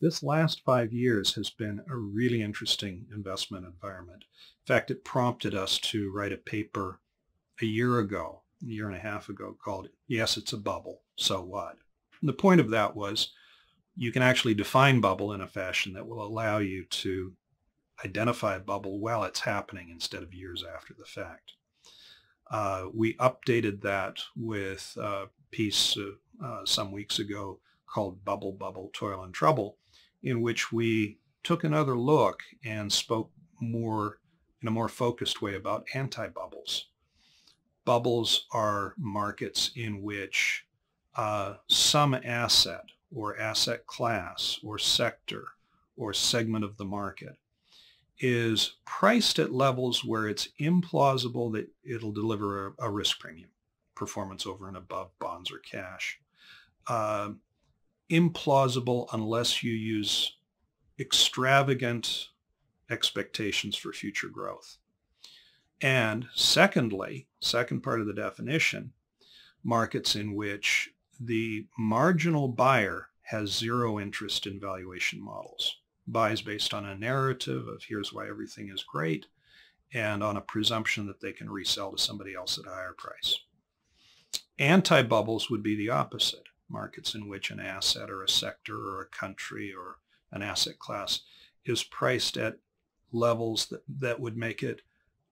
This last five years has been a really interesting investment environment. In fact, it prompted us to write a paper a year ago, a year and a half ago, called Yes, It's a Bubble, So What? And the point of that was you can actually define bubble in a fashion that will allow you to identify a bubble while it's happening instead of years after the fact. Uh, we updated that with a piece uh, uh, some weeks ago called Bubble, Bubble, Toil and Trouble, in which we took another look and spoke more in a more focused way about anti-bubbles. Bubbles are markets in which uh, some asset or asset class or sector or segment of the market is priced at levels where it's implausible that it'll deliver a, a risk premium, performance over and above bonds or cash. Uh, implausible unless you use extravagant expectations for future growth. And secondly, second part of the definition, markets in which the marginal buyer has zero interest in valuation models. Buys based on a narrative of here's why everything is great and on a presumption that they can resell to somebody else at a higher price. Anti-bubbles would be the opposite markets in which an asset or a sector or a country or an asset class is priced at levels that, that would make it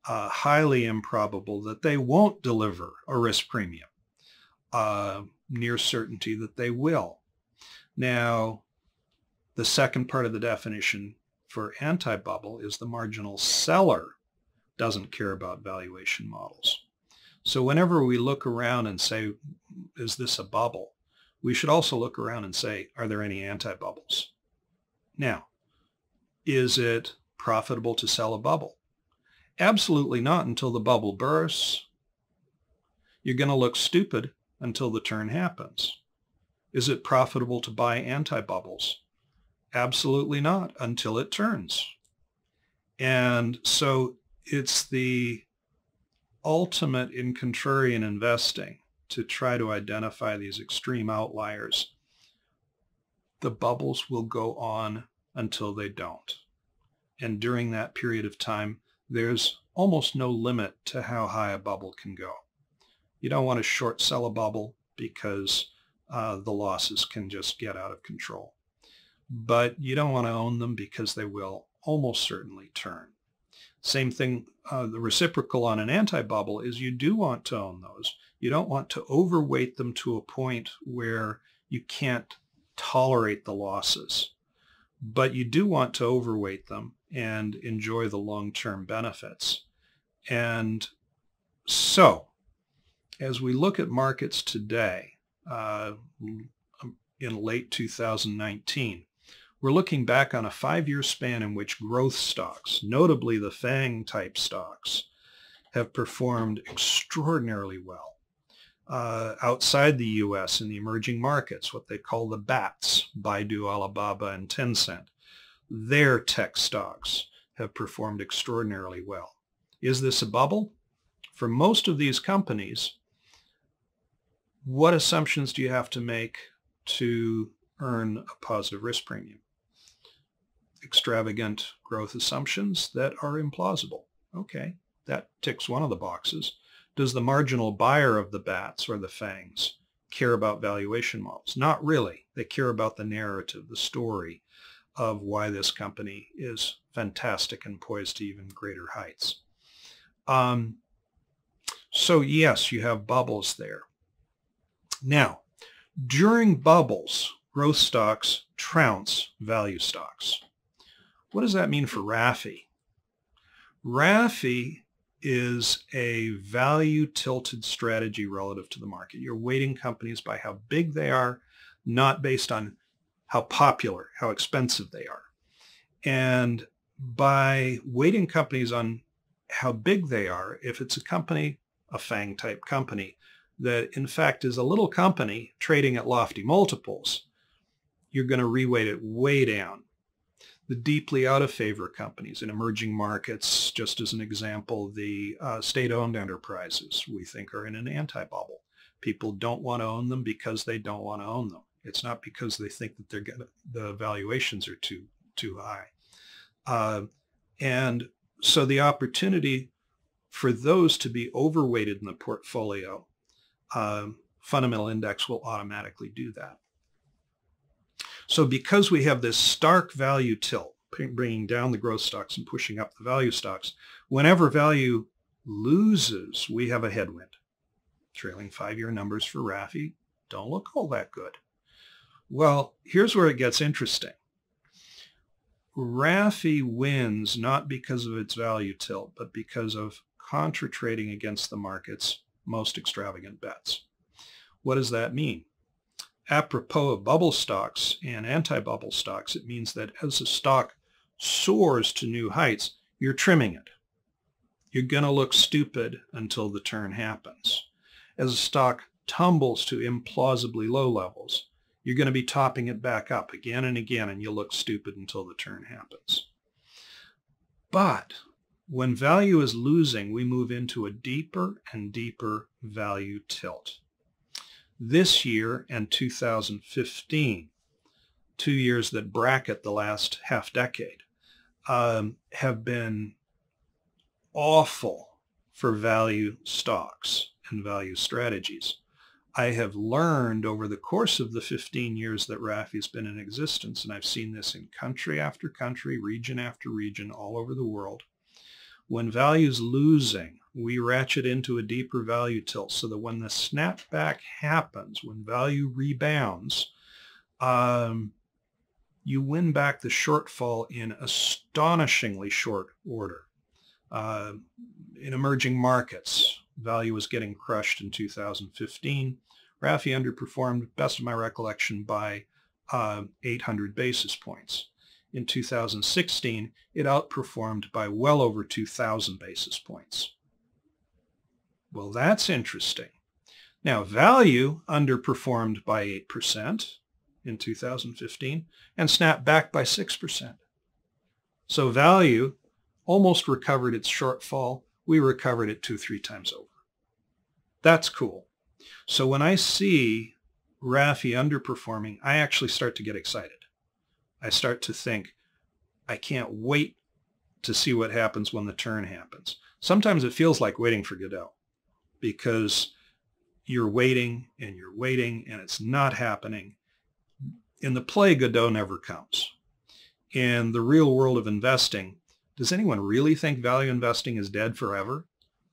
uh, highly improbable that they won't deliver a risk premium, uh, near certainty that they will. Now, the second part of the definition for anti-bubble is the marginal seller doesn't care about valuation models. So whenever we look around and say, is this a bubble? We should also look around and say, are there any anti-bubbles? Now, is it profitable to sell a bubble? Absolutely not until the bubble bursts. You're going to look stupid until the turn happens. Is it profitable to buy anti-bubbles? Absolutely not until it turns. And so it's the ultimate in contrarian investing to try to identify these extreme outliers, the bubbles will go on until they don't. And during that period of time, there's almost no limit to how high a bubble can go. You don't want to short sell a bubble because uh, the losses can just get out of control. But you don't want to own them because they will almost certainly turn. Same thing, uh, the reciprocal on an anti-bubble is you do want to own those. You don't want to overweight them to a point where you can't tolerate the losses. But you do want to overweight them and enjoy the long-term benefits. And so, as we look at markets today, uh, in late 2019, we're looking back on a five-year span in which growth stocks, notably the FANG type stocks, have performed extraordinarily well. Uh, outside the U.S. in the emerging markets, what they call the BATs, Baidu, Alibaba, and Tencent, their tech stocks have performed extraordinarily well. Is this a bubble? For most of these companies, what assumptions do you have to make to earn a positive risk premium? Extravagant growth assumptions that are implausible. Okay, that ticks one of the boxes. Does the marginal buyer of the bats or the fangs care about valuation models? Not really. They care about the narrative, the story of why this company is fantastic and poised to even greater heights. Um, so yes, you have bubbles there. Now, during bubbles, growth stocks trounce value stocks. What does that mean for RAFI? RAFI is a value tilted strategy relative to the market. You're weighting companies by how big they are, not based on how popular, how expensive they are. And by weighting companies on how big they are, if it's a company, a FANG type company, that in fact is a little company trading at lofty multiples, you're going to reweight it way down the deeply out of favor companies in emerging markets, just as an example, the uh, state-owned enterprises we think are in an anti-bubble. People don't want to own them because they don't want to own them. It's not because they think that they're the valuations are too too high. Uh, and so the opportunity for those to be overweighted in the portfolio, um, fundamental index will automatically do that. So because we have this stark value tilt, bringing down the growth stocks and pushing up the value stocks, whenever value loses, we have a headwind. Trailing five-year numbers for RAFI don't look all that good. Well, here's where it gets interesting. RAFI wins not because of its value tilt, but because of contra trading against the market's most extravagant bets. What does that mean? Apropos of bubble stocks and anti-bubble stocks, it means that as a stock soars to new heights, you're trimming it. You're going to look stupid until the turn happens. As a stock tumbles to implausibly low levels, you're going to be topping it back up again and again, and you'll look stupid until the turn happens. But when value is losing, we move into a deeper and deeper value tilt. This year and 2015, two years that bracket the last half decade, um, have been awful for value stocks and value strategies. I have learned over the course of the 15 years that RAFI's been in existence, and I've seen this in country after country, region after region, all over the world. When value's losing, we ratchet into a deeper value tilt so that when the snapback happens, when value rebounds, um, you win back the shortfall in astonishingly short order. Uh, in emerging markets, value was getting crushed in 2015. RAFI underperformed, best of my recollection, by uh, 800 basis points. In 2016, it outperformed by well over 2,000 basis points. Well, that's interesting. Now, value underperformed by 8% in 2015 and snapped back by 6%. So value almost recovered its shortfall. We recovered it two, three times over. That's cool. So when I see RAFI underperforming, I actually start to get excited. I start to think, I can't wait to see what happens when the turn happens. Sometimes it feels like waiting for Godot because you're waiting and you're waiting and it's not happening. In the play, Godot never comes. In the real world of investing, does anyone really think value investing is dead forever?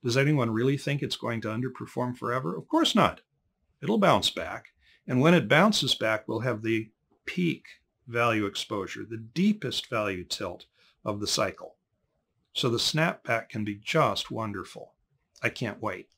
Does anyone really think it's going to underperform forever? Of course not. It'll bounce back. And when it bounces back, we'll have the peak value exposure, the deepest value tilt of the cycle. So the snapback can be just wonderful. I can't wait.